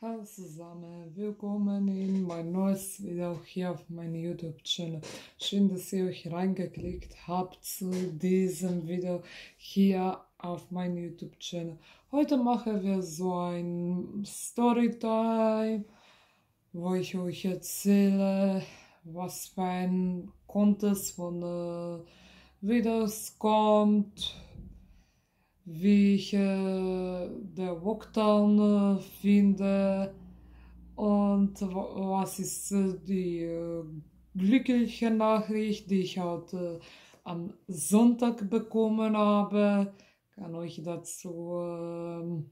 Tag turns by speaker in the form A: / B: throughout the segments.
A: Hallo zusammen, willkommen in mein neues Video hier auf meinem YouTube-Channel. Schön, dass ihr euch reingeklickt habt zu diesem Video hier auf meinem YouTube-Channel. Heute machen wir so ein Storytime, wo ich euch erzähle, was für ein Contest von äh, Videos kommt, wie ich äh, der Lockdown äh, finde und was ist äh, die äh, glückliche Nachricht, die ich heute am Sonntag bekommen habe. Kann euch dazu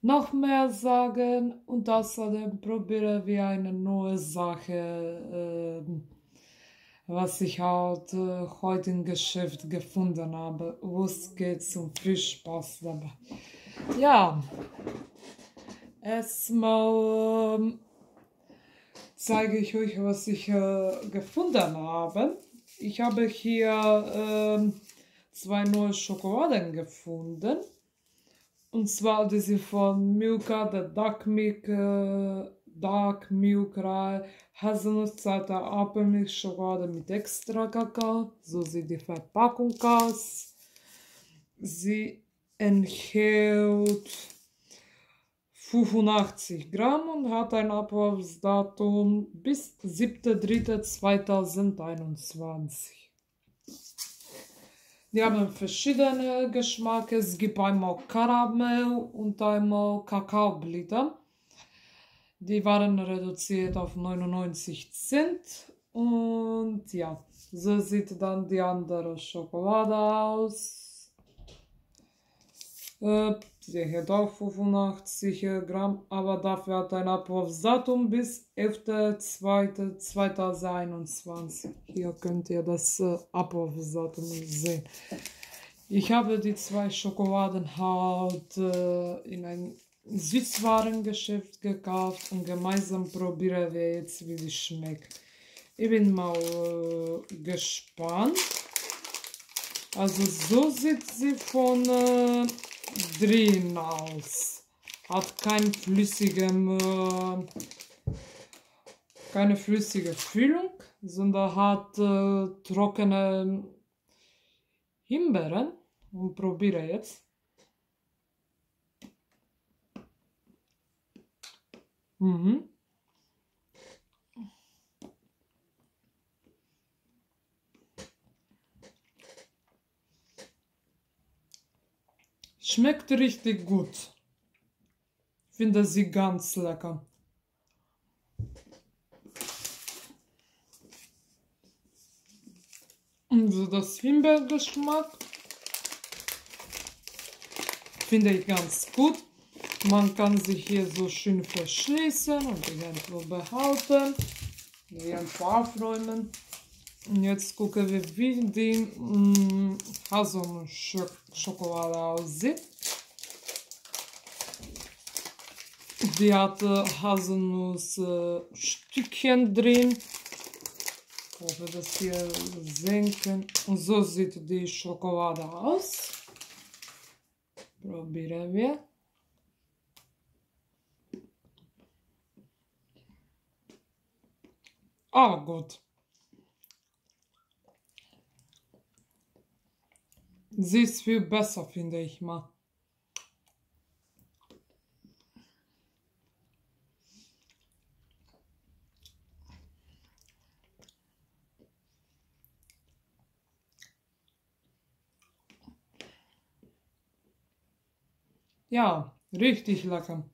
A: noch mehr sagen und außerdem probieren wir eine neue Sache ähm, was ich halt äh, heute im Geschäft gefunden habe. Was geht zum viel Spaß dabei. Ja, erstmal ähm, zeige ich euch, was ich äh, gefunden habe. Ich habe hier äh, zwei neue Schokoladen gefunden. Und zwar diese von Milka, der Duck Milk, äh, Dark Milk Rye Haselnusszarter Apfelmilchschokolade mit extra Kakao. So sieht die Verpackung aus. Sie enthält 85 Gramm und hat ein Abwurfsdatum bis 7.3.2021. Die haben verschiedene Geschmacke. Es gibt einmal Karamell und einmal Kakaoblätter. Die waren reduziert auf 99 Cent. Und ja, so sieht dann die andere Schokolade aus. Sie hat auch 85 Gramm, aber dafür hat ein Abwurfsdatum bis 11.02.2021. Hier könnt ihr das äh, sehen. Ich habe die zwei Schokoladen halt äh, in ein Süßwarengeschäft gekauft und gemeinsam probieren wir jetzt, wie sie schmeckt. Ich bin mal äh, gespannt. Also so sieht sie von äh, drin aus. Hat kein flüssigem, äh, keine flüssige Füllung, sondern hat äh, trockene Himbeeren. Und probiere jetzt. Mhm. Schmeckt richtig gut. Finde sie ganz lecker. Also das Himbeergeschmack finde ich ganz gut. Man kann sich hier so schön verschließen und irgendwo behalten, irgendwo aufräumen. Und jetzt gucken wir, wie die mm, Haselnuss-Schokolade aussieht. Die hat äh, Haselnuss-Stückchen drin. Ich hoffe, dass ihr sehen könnt. Und so sieht die Schokolade aus. Probieren wir. Aber gut. Sie ist viel besser, finde ich mal. Ja, richtig lecker.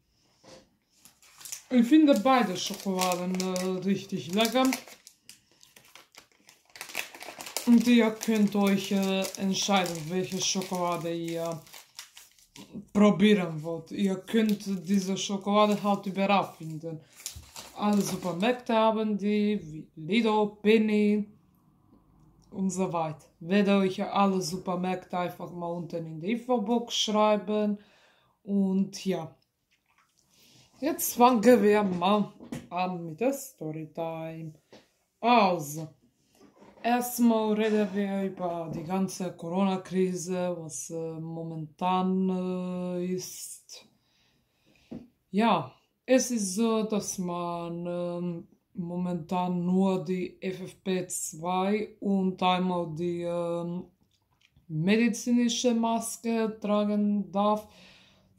A: Ich finde beide Schokoladen äh, richtig lecker. Und ihr könnt euch äh, entscheiden, welche Schokolade ihr probieren wollt. Ihr könnt diese Schokolade halt überall finden. Alle Supermärkte haben die, wie Lido, Penny und so weiter. Werde euch alle Supermärkte einfach mal unten in die Infobox schreiben. Und ja. Jetzt fangen wir mal an mit der Storytime. Also, erstmal reden wir über die ganze Corona-Krise, was äh, momentan äh, ist. Ja, es ist so, dass man ähm, momentan nur die FFP2 und einmal die ähm, medizinische Maske tragen darf.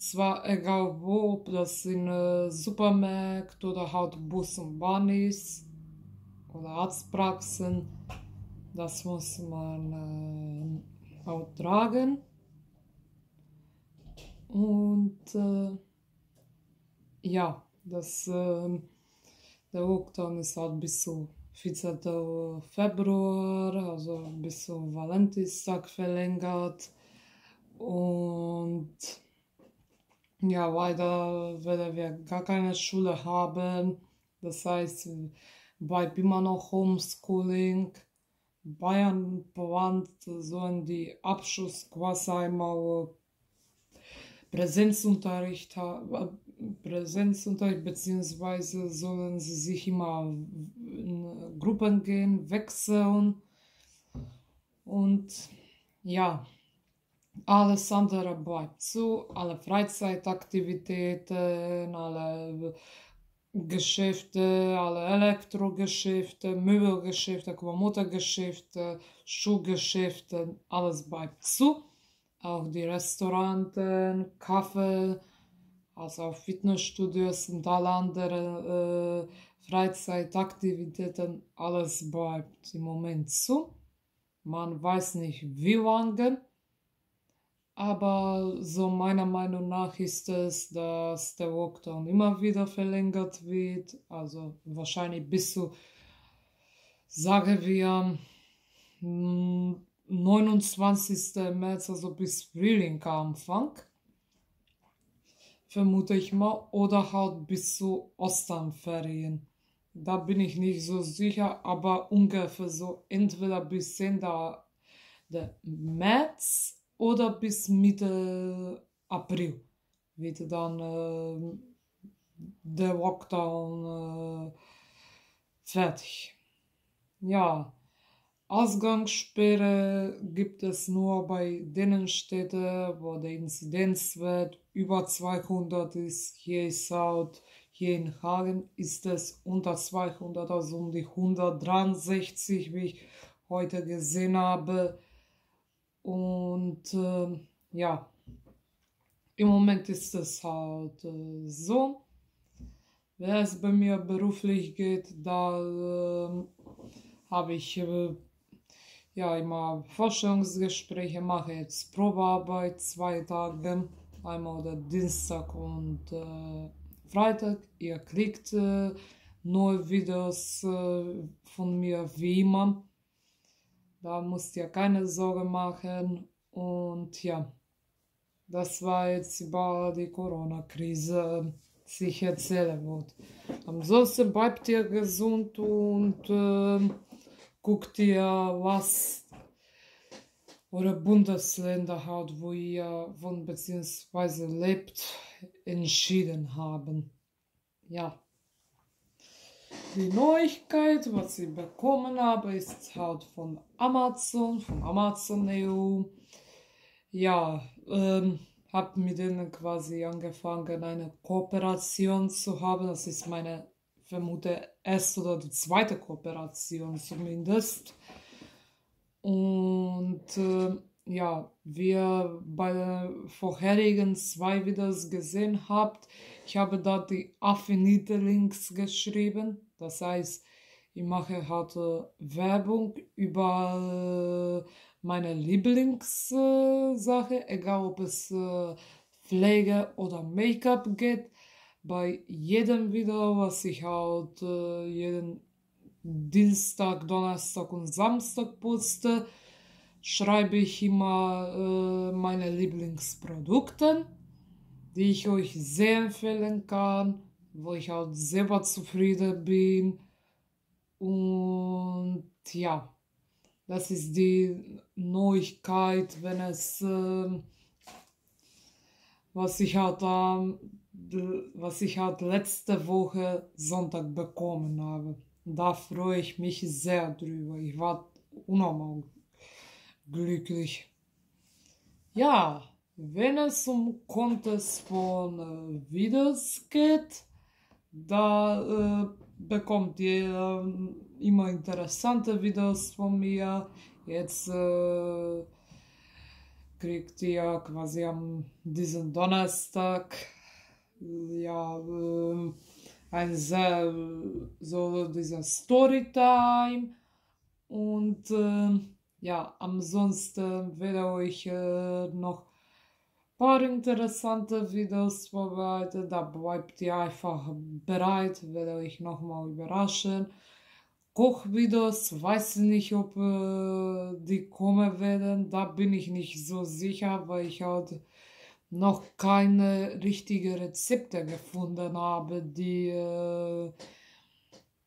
A: Zwar egal wo, ob das in äh, Supermärkten oder halt Bus und Bahn ist oder Arztpraxen. Das muss man äh, auch tragen. Und äh, ja, das, äh, der Lockdown ist halt bis zu 14. Februar, also bis zum Valentinstag verlängert. Und ja, leider werden wir gar keine Schule haben. Das heißt, bleibt immer noch Homeschooling. Bayern plant so in die Abschluss quasi einmal Präsenzunterricht, Präsenzunterricht beziehungsweise sollen sie sich immer in Gruppen gehen, wechseln und ja, alles andere bleibt zu, alle Freizeitaktivitäten, alle Geschäfte, alle Elektrogeschäfte, Möbelgeschäfte, Klamottengeschäfte, Schuhgeschäfte, alles bleibt zu auch die Restauranten, Kaffee, also auch Fitnessstudios und alle anderen äh, Freizeitaktivitäten, alles bleibt im Moment zu. Man weiß nicht wie lange, aber so meiner Meinung nach ist es, dass der Lockdown immer wieder verlängert wird, also wahrscheinlich bis zu, sagen wir, hm, 29. März, also bis Frühling Anfang, vermute ich mal, oder halt bis zu Osternferien. Da bin ich nicht so sicher, aber ungefähr so entweder bis Ende der März oder bis Mitte April wird dann äh, der Lockdown äh, fertig. Ja, Ausgangssperre gibt es nur bei den Städten, wo der Inzidenzwert über 200 ist. Hier ist halt, hier in Hagen ist es unter 200, also um die 163, wie ich heute gesehen habe. Und äh, ja, im Moment ist es halt äh, so. Wenn es bei mir beruflich geht, da äh, habe ich äh, ja immer Forschungsgespräche, mache jetzt Probearbeit zwei Tage, einmal der Dienstag und äh, Freitag. Ihr kriegt äh, neue Videos von mir wie immer. Da müsst ihr keine Sorge machen. Und ja, das war jetzt über die Corona-Krise, die ich erzählen wollte. Ansonsten bleibt ihr gesund und äh, guckt ihr, was eure Bundesländer hat, wo ihr wohnt bzw. lebt, entschieden haben. Ja. Die Neuigkeit, was ich bekommen habe, ist halt von Amazon, von Amazon EU. Ja, ähm, habe mit denen quasi angefangen, eine Kooperation zu haben. Das ist meine vermute erste oder die zweite Kooperation zumindest. Und äh, ja, wie ihr bei den vorherigen zwei Videos gesehen habt, ich habe da die Affinity-Links geschrieben. Das heißt, ich mache halt äh, Werbung über äh, meine Lieblingssache, egal ob es äh, Pflege oder Make-up geht bei jedem Video, was ich halt jeden Dienstag, Donnerstag und Samstag poste, schreibe ich immer äh, meine Lieblingsprodukte, die ich euch sehr empfehlen kann, wo ich halt selber zufrieden bin. Und ja, das ist die Neuigkeit, wenn es, äh, was ich halt am was ich halt letzte Woche Sonntag bekommen habe. Da freue ich mich sehr drüber. Ich war unnormal glücklich. Ja, wenn es um Contest von äh, Videos geht, Da äh, bekommt ihr äh, immer interessante Videos von mir. Jetzt äh, kriegt ihr quasi am diesen Donnerstag ja äh, ein sehr so dieser Storytime und äh, ja ansonsten werde ich äh, noch paar interessante Videos vorbereitet. Da bleibt ihr einfach bereit, werde ich nochmal überraschen. Kochvideos, weiß nicht, ob äh, die kommen werden. Da bin ich nicht so sicher, weil ich halt noch keine richtigen Rezepte gefunden habe, die, äh,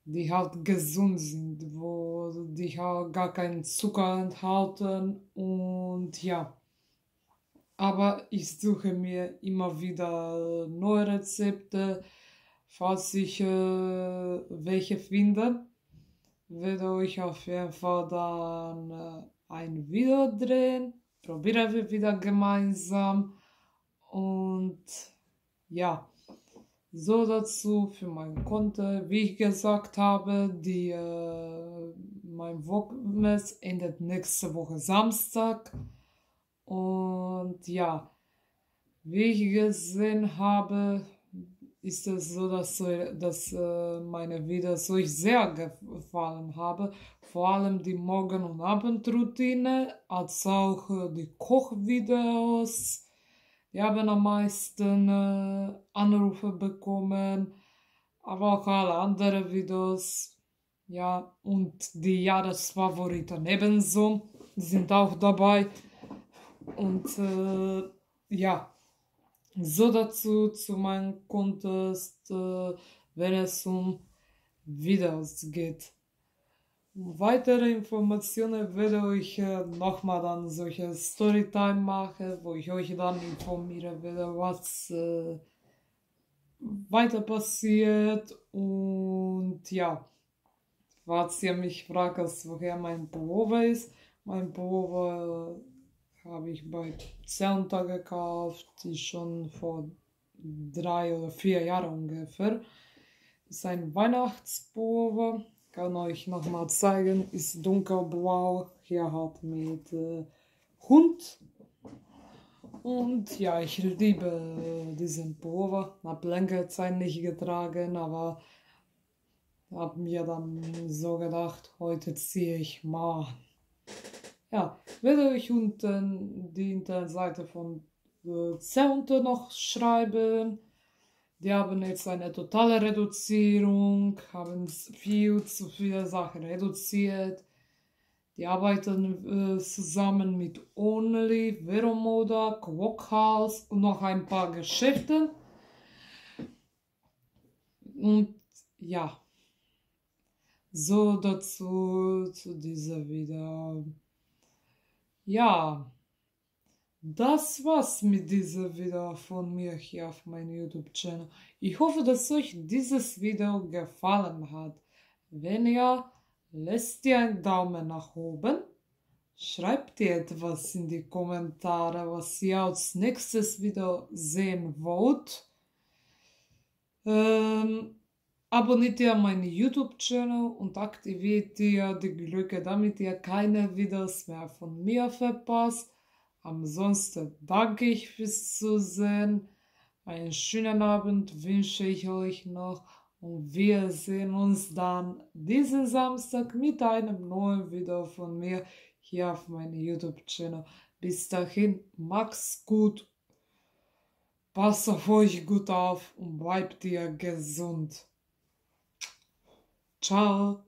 A: die halt gesund sind, wo die halt gar keinen Zucker enthalten und ja aber ich suche mir immer wieder neue Rezepte. Falls ich äh, welche finde, werde ich auf jeden Fall dann äh, ein Video drehen. Probieren wir wieder gemeinsam. Und ja, so dazu für mein Konto. Wie ich gesagt habe, die, äh, mein Vlogmas endet nächste Woche Samstag. Und ja, wie ich gesehen habe, ist es so, dass, dass äh, meine Videos euch sehr gefallen haben. Vor allem die Morgen- und Abendroutine, als auch äh, die Kochvideos. Die haben am meisten äh, Anrufe bekommen, aber auch alle anderen Videos. Ja, und die Jahresfavoriten ebenso sind auch dabei. Und äh, ja, so dazu zu meinem Contest, äh, wenn es um Videos geht. Weitere Informationen werde ich äh, nochmal dann solche Storytime machen, wo ich euch dann informiere werde, was äh, weiter passiert. Und ja, falls ihr mich fragt, woher mein Pullover ist, mein Pullover habe ich bei Zelta gekauft, die schon vor drei oder vier Jahren ungefähr. Das ist ein Weihnachtspullover, kann euch nochmal zeigen, ist dunkelblau, hier halt mit äh, Hund. Und ja, ich liebe diesen Pullover, habe längere Zeit nicht getragen, aber habe mir dann so gedacht, heute ziehe ich mal ja, werde ich unten die Internetseite von äh, Zeunte noch schreiben. Die haben jetzt eine totale Reduzierung, haben viel zu viele Sachen reduziert. Die arbeiten äh, zusammen mit Only, Veromoda, Quokhaus und noch ein paar Geschäften. Und ja, so dazu zu dieser Video. Ja, das war's mit diesem Video von mir hier auf meinem YouTube-Channel. Ich hoffe, dass euch dieses Video gefallen hat. Wenn ja, lasst ihr einen Daumen nach oben. Schreibt ihr etwas in die Kommentare, was ihr als nächstes Video sehen wollt. Ähm, Abonniert ihr meinen YouTube-Channel und aktiviert ihr die Glocke, damit ihr keine Videos mehr von mir verpasst. Ansonsten danke ich fürs Zusehen. Einen schönen Abend wünsche ich euch noch und wir sehen uns dann diesen Samstag mit einem neuen Video von mir hier auf meinem YouTube-Channel. Bis dahin, macht's gut, passt auf euch gut auf und bleibt ihr gesund. Ciao